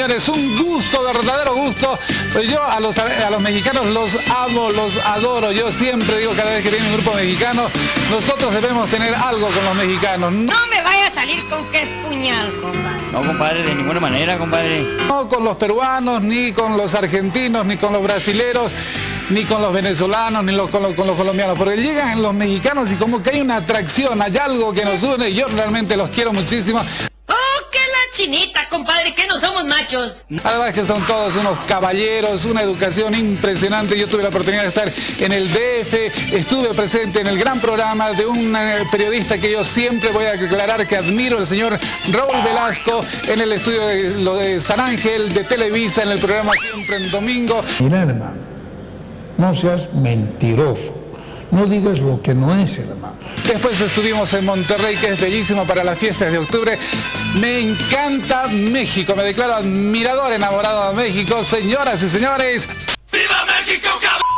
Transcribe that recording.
señores, un gusto, verdadero gusto. Pues yo a los, a los mexicanos los amo, los adoro. Yo siempre digo cada vez que viene un grupo mexicano, nosotros debemos tener algo con los mexicanos. No me vaya a salir con que es puñal, compadre. No, compadre, de ninguna manera, compadre. No con los peruanos, ni con los argentinos, ni con los brasileros ni con los venezolanos, ni con, los, colombianos, porque llegan los mexicanos y como que hay una atracción, hay algo que nos une, yo realmente los quiero muchísimo. ¡Oh, qué la chinita, compadre, que no somos machos! Además que son todos unos caballeros, una educación impresionante, yo tuve la oportunidad de estar en el DF, estuve presente en el gran programa de un eh, periodista que yo siempre voy a aclarar que admiro, el señor Raúl Velasco, en el estudio de, lo de San Ángel, de Televisa, en el programa Siempre en Domingo. Mira, hermano no seas mentiroso. No digas lo que no es, hermano. Después estuvimos en Monterrey, que es bellísimo para las fiestas de octubre. Me encanta México, me declaro admirador, enamorado de México. Señoras y señores. ¡Viva México, cabrón!